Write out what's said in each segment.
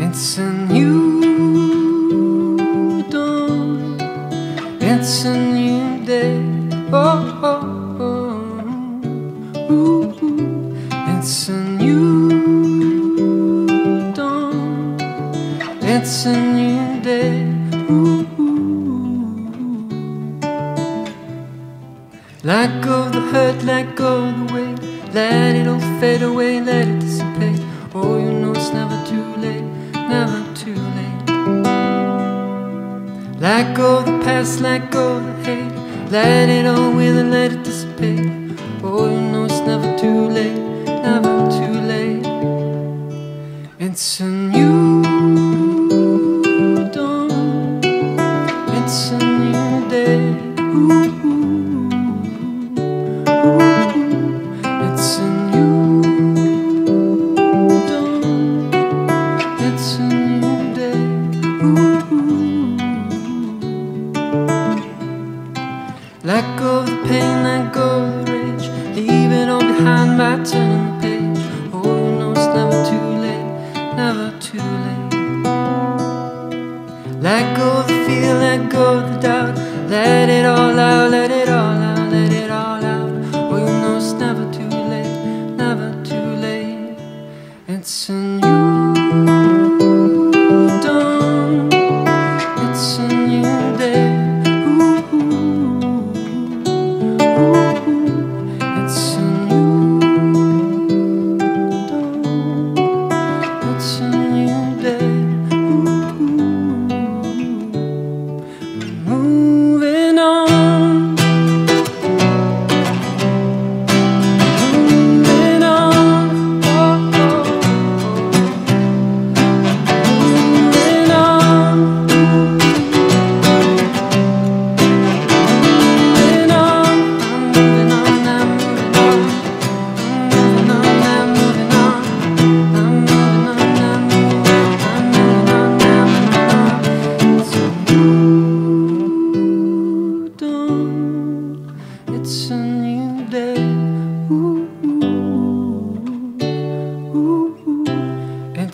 It's a new dawn. It's a new day. Oh, oh, oh. Ooh. It's a new dawn. It's a new day. Ooh, ooh. Let go of the hurt, let go of the weight. Let it all fade away, let it dissipate. Oh, you know it's never too late, never too late. Let go of the past, let go of the hate. Let it all wither, let it dissipate. Oh, you know it's never too late, Ooh, let go of the pain, let go of the rage. Leave it all behind by turning the page. Oh, know it's never too late, never too late. Let go of the fear, let go of the doubt. Let it all out, let it all out, let it all out. Oh, you know it's never too late, never too late. It's a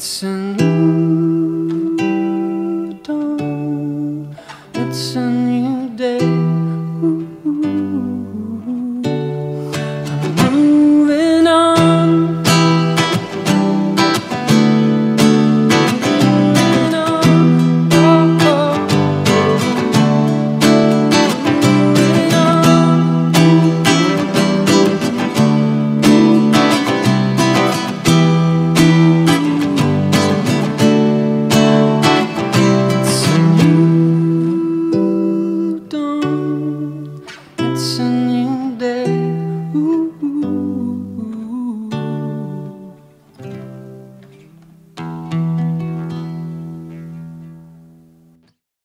It's a new dawn. It's a